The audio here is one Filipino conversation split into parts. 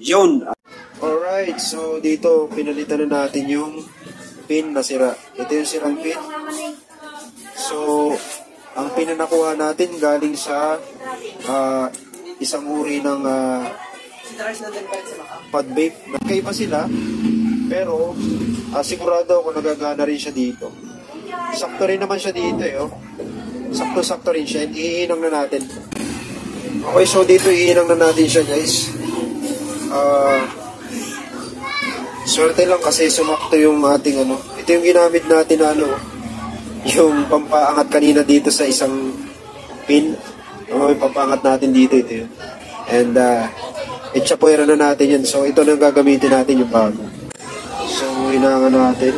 Yun! Alright, so dito pinalitan na natin yung pin na sira. Ito yung sirang pin. So, ang pin na nakuha natin galing sa ah, isang uri ng uh, pad vape. Nagkaiba sila, pero ah, sigurado ako nagagana rin siya dito. Sakto rin naman siya dito eh. Oh. Sakto-sakto rin siya. Iinang na natin. Okay, so dito iinang na natin siya guys. Ah... Swerte lang kasi sumakto yung ating ano. Ito yung ginamit natin na ano, yung pampaangat kanina dito sa isang pin. O, yung pampaangat natin dito, ito yun. And, uh, itchapuera na natin yan. So, ito na gagamitin natin yung bago. So, hinangan natin.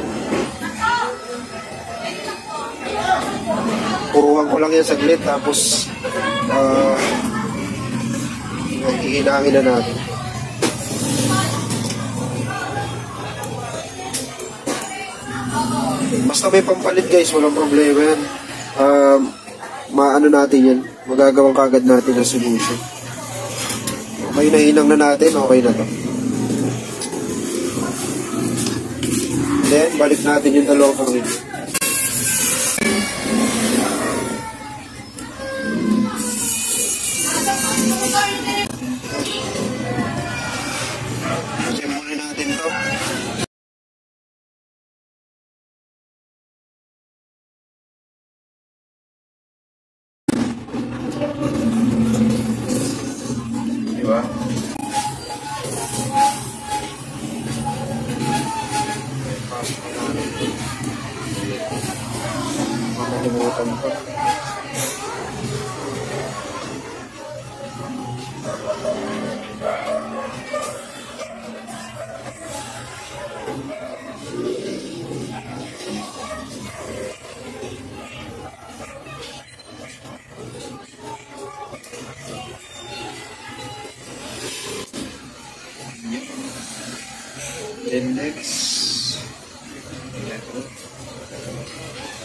Puruhan ko lang yan saglit, tapos, uh, hihinangin na natin. Basta may pampalit guys, walang problema yan. Um, maano natin yan. Magagawang kagad natin ang solution. Okay na hinang na natin, okay na to. Then, balik natin yung dalawang rin. Check kalimutan ko. Then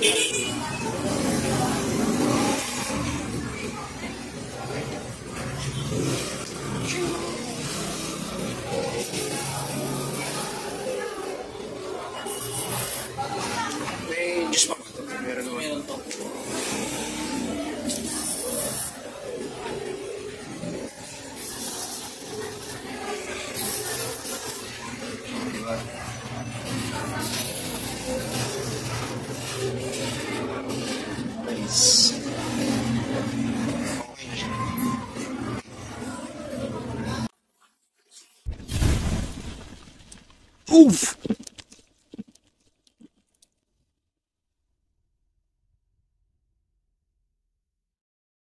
May Nice. Okay na siya. Oof!